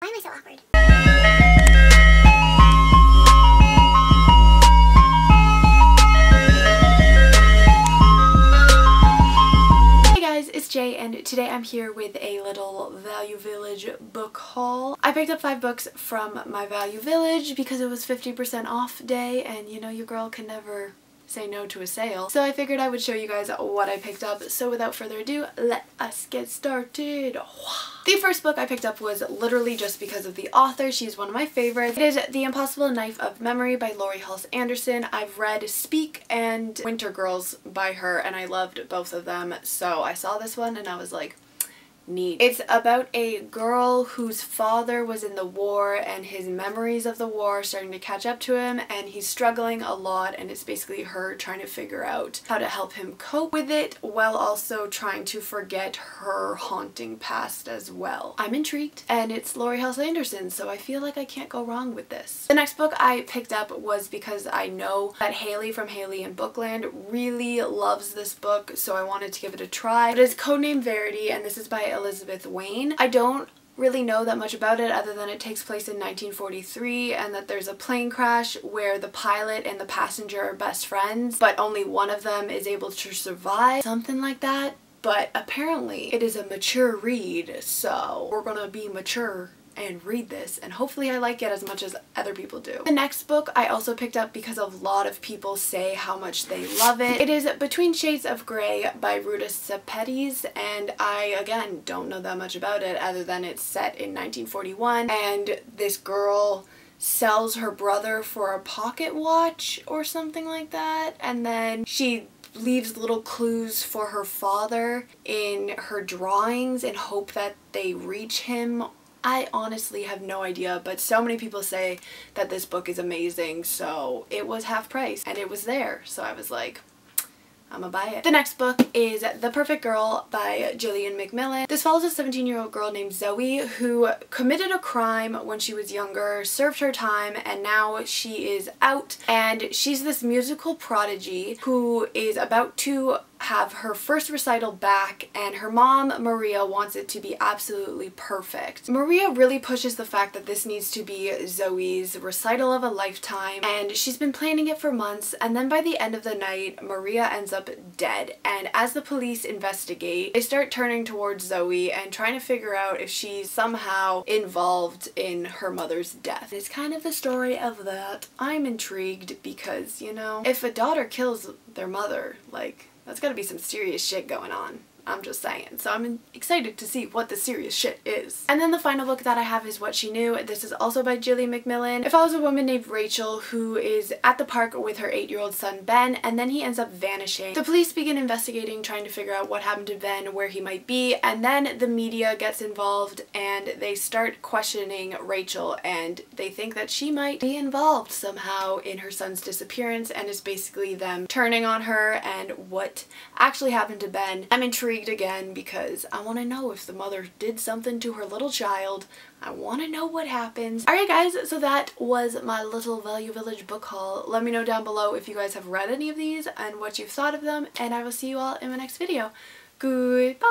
Why am I so awkward? Hey guys, it's Jay and today I'm here with a little Value Village book haul. I picked up five books from my Value Village because it was 50% off day and you know your girl can never say no to a sale. So I figured I would show you guys what I picked up. So without further ado, let us get started. The first book I picked up was literally just because of the author. She's one of my favorites. It is The Impossible Knife of Memory by Laurie Halse Anderson. I've read Speak and Wintergirls by her and I loved both of them. So I saw this one and I was like, It's about a girl whose father was in the war and his memories of the war starting to catch up to him and he's struggling a lot and it's basically her trying to figure out how to help him cope with it while also trying to forget her haunting past as well. I'm intrigued and it's Laurie Halse Anderson so I feel like I can't go wrong with this. The next book I picked up was because I know that Haley from Haley in Bookland really loves this book so I wanted to give it a try. It is Code Name Verity and this is by Elizabeth Wein. I don't really know that much about it other than it takes place in 1943 and that there's a plane crash where the pilot and the passenger are best friends but only one of them is able to survive. Something like that. But apparently it is a mature read so we're gonna be mature and read this and hopefully I like it as much as other people do. The next book I also picked up because a lot of people say how much they love it. It is Between Shades of Grey by Ruta Sepetys and I again don't know that much about it other than it's set in 1941 and this girl sells her brother for a pocket watch or something like that and then she leaves little clues for her father in her drawings in hope that they reach him I honestly have no idea, but so many people say that this book is amazing, so it was half price and it was there. So I was like, I'm gonna buy it. The next book is The Perfect Girl by Gillian MacMillan. This follows a 17 year old girl named Zoe who committed a crime when she was younger, served her time, and now she is out. And she's this musical prodigy who is about to have her first recital back and her mom Maria wants it to be absolutely perfect. Maria really pushes the fact that this needs to be Zoe's recital of a lifetime and she's been planning it for months and then by the end of the night Maria ends up dead and as the police investigate they start turning towards Zoe and trying to figure out if she's somehow involved in her mother's death. It's kind of the story of that. I'm intrigued because you know if a daughter kills their mother like that's gotta be some serious shit going on. I'm just saying. So I'm excited to see what the serious shit is. And then the final book that I have is What She Knew. This is also by Gillian MacMillan. It follows a woman named Rachel who is at the park with her eight-year-old son Ben and then he ends up vanishing. The police begin investigating trying to figure out what happened to Ben, where he might be, and then the media gets involved and they start questioning Rachel and they think that she might be involved somehow in her son's disappearance and it's basically them turning on her and what actually happened to Ben. I'm again because I want to know if the mother did something to her little child. I want to know what happens. Alright guys, so that was my little Value Village book haul. Let me know down below if you guys have read any of these and what you've thought of them and I will see you all in my next video. Goodbye!